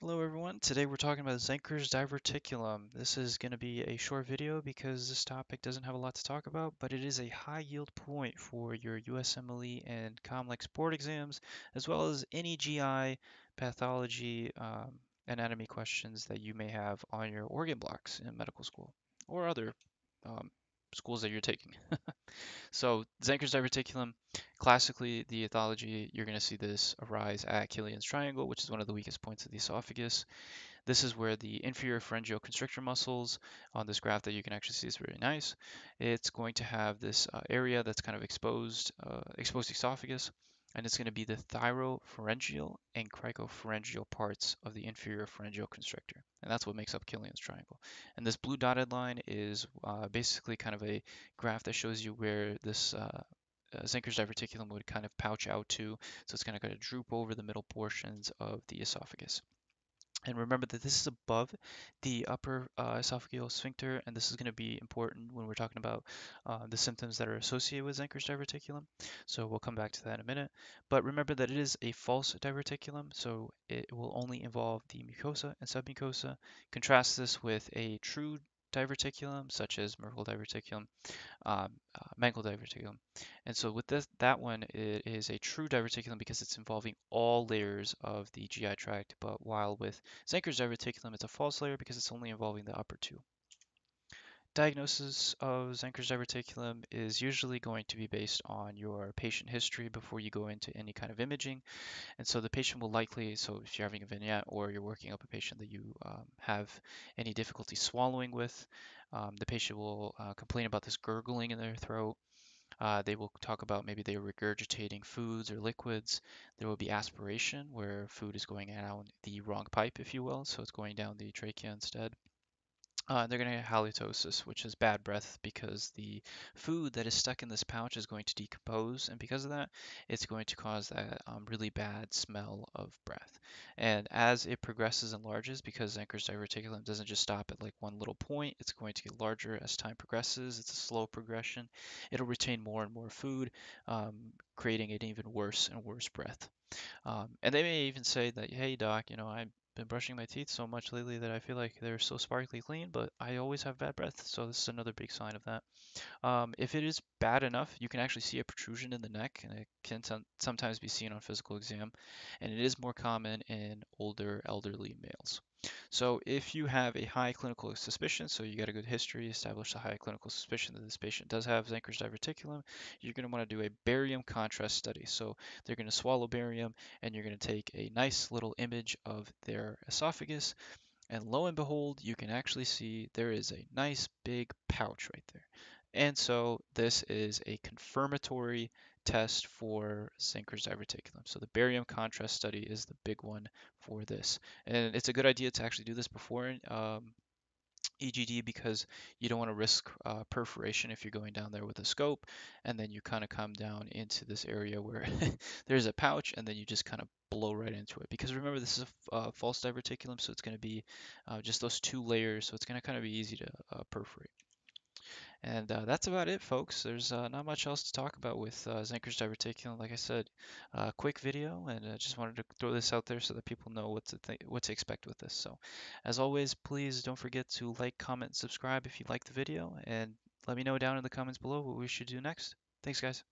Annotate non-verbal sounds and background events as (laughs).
Hello everyone, today we're talking about Zenker's diverticulum. This is going to be a short video because this topic doesn't have a lot to talk about, but it is a high yield point for your USMLE and COMLEX board exams, as well as any GI, pathology, um, anatomy questions that you may have on your organ blocks in medical school or other um, schools that you're taking. (laughs) So Zenker's diverticulum, classically the etiology, you're going to see this arise at Killian's triangle, which is one of the weakest points of the esophagus. This is where the inferior pharyngeal constrictor muscles on this graph that you can actually see is very nice. It's going to have this uh, area that's kind of exposed, uh, exposed esophagus and it's going to be the thyropharyngeal and cricopharyngeal parts of the inferior pharyngeal constrictor. And that's what makes up Killian's triangle. And this blue dotted line is uh, basically kind of a graph that shows you where this uh, Zenker's diverticulum would kind of pouch out to. So it's going to kind of droop over the middle portions of the esophagus. And remember that this is above the upper uh, esophageal sphincter, and this is going to be important when we're talking about uh, the symptoms that are associated with Zenker's diverticulum. So we'll come back to that in a minute. But remember that it is a false diverticulum, so it will only involve the mucosa and submucosa. Contrast this with a true diverticulum, such as Merkel diverticulum, um, uh, diverticulum. And so with this, that one, it is a true diverticulum because it's involving all layers of the GI tract. But while with Zenker's diverticulum, it's a false layer because it's only involving the upper two. Diagnosis of Zenker's diverticulum is usually going to be based on your patient history before you go into any kind of imaging. And so the patient will likely, so if you're having a vignette or you're working up a patient that you um, have any difficulty swallowing with, um, the patient will uh, complain about this gurgling in their throat. Uh, they will talk about maybe they're regurgitating foods or liquids. There will be aspiration where food is going down the wrong pipe, if you will, so it's going down the trachea instead. Uh, they're going to get halitosis, which is bad breath because the food that is stuck in this pouch is going to decompose, and because of that, it's going to cause that um, really bad smell of breath. And as it progresses and enlarges, because Zenker's diverticulum doesn't just stop at like one little point, it's going to get larger as time progresses. It's a slow progression. It'll retain more and more food, um, creating an even worse and worse breath. Um, and they may even say that, hey, doc, you know, I been brushing my teeth so much lately that I feel like they're so sparkly clean, but I always have bad breath. So this is another big sign of that. Um, if it is bad enough, you can actually see a protrusion in the neck, and it can sometimes be seen on physical exam, and it is more common in older elderly males. So if you have a high clinical suspicion, so you got a good history, establish a high clinical suspicion that this patient does have Zenker's diverticulum, you're going to want to do a barium contrast study. So they're going to swallow barium, and you're going to take a nice little image of their esophagus, and lo and behold, you can actually see there is a nice big pouch right there. And so this is a confirmatory test for Zenker's diverticulum. So the barium contrast study is the big one for this. And it's a good idea to actually do this before um, EGD because you don't want to risk uh, perforation if you're going down there with a scope and then you kind of come down into this area where (laughs) there's a pouch and then you just kind of blow right into it because remember this is a uh, false diverticulum so it's going to be uh, just those two layers so it's going to kind of be easy to uh, perforate. And uh, that's about it, folks. There's uh, not much else to talk about with uh, Zenker's diverticulum. Like I said, uh, quick video, and I just wanted to throw this out there so that people know what to th- what to expect with this. So, as always, please don't forget to like, comment, subscribe if you like the video, and let me know down in the comments below what we should do next. Thanks, guys.